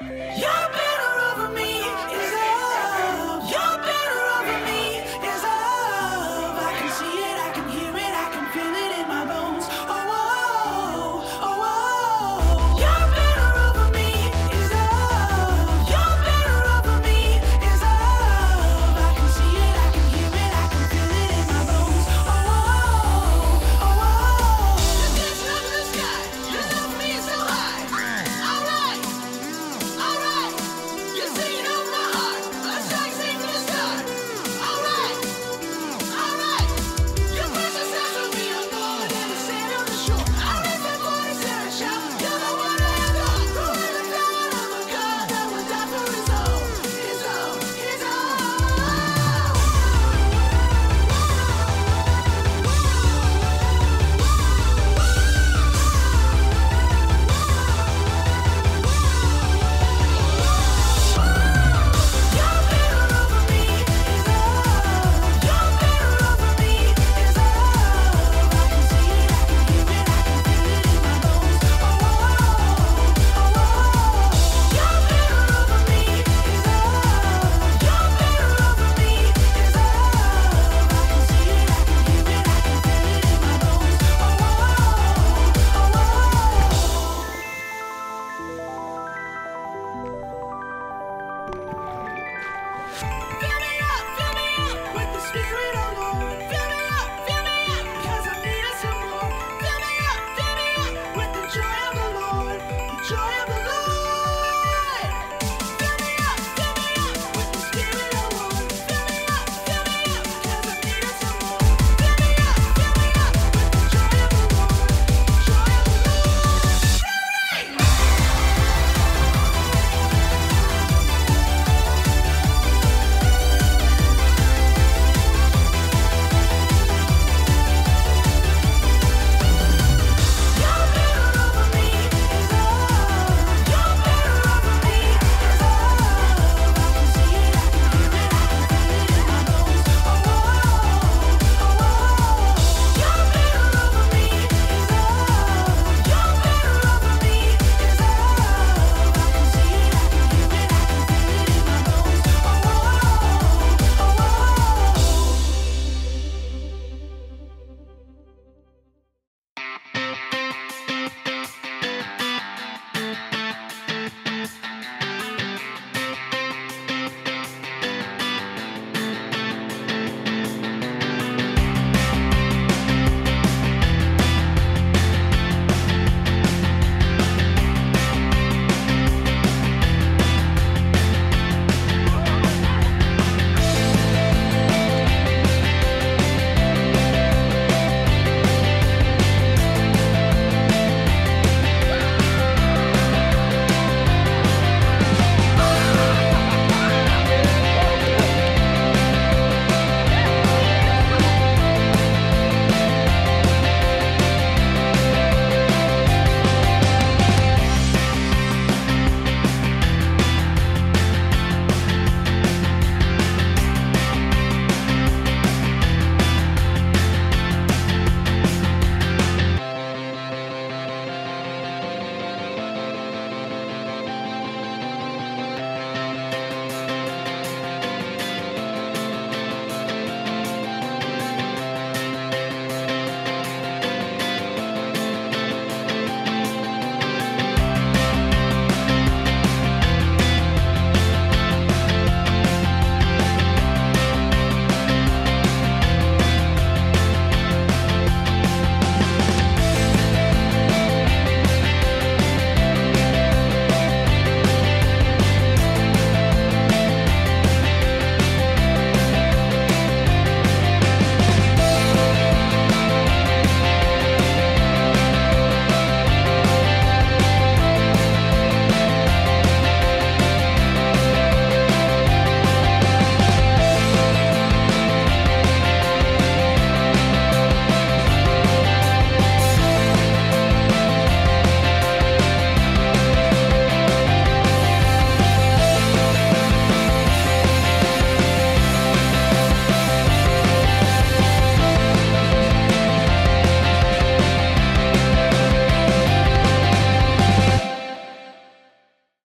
You're